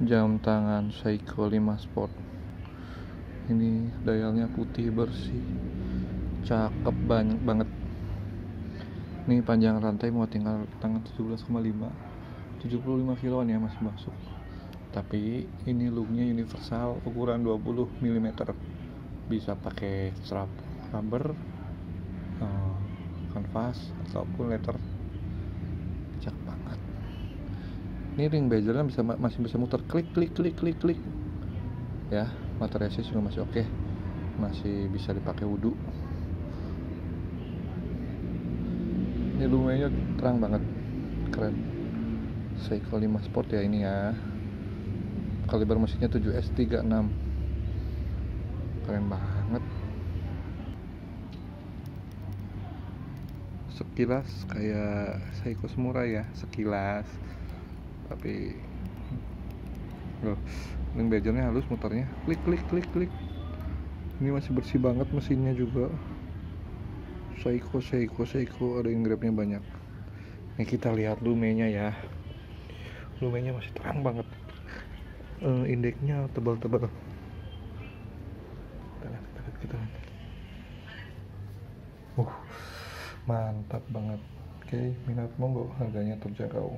jam tangan Seiko 5 Sport ini dialnya putih bersih cakep banyak banget. Ini panjang rantai mau tinggal tangan 17,5 75 kiloan ya masih masuk tapi ini looknya universal ukuran 20 mm bisa pakai strap rubber uh, kanvas ataupun leather. Cakep ini ring bezelnya bisa masih bisa muter klik klik klik klik klik. Ya materialnya juga masih oke. Masih bisa dipakai wudhu ini lumayan terang banget. Keren. Seiko 5 Sport ya ini ya. Kaliber mesinnya 7S36 keren banget. Sekilas kayak Seiko Semura ya sekilas tapi loh ring bezelnya halus muternya klik klik klik klik. Ini masih bersih banget mesinnya juga. Seiko Seiko Seiko. Ada yang grabnya banyak. Ini kita lihat lumenya ya. Lumenya masih terang banget. Uh, indeksnya tebal-tebal. Uh mantap banget. Oke minat monggo harganya terjangkau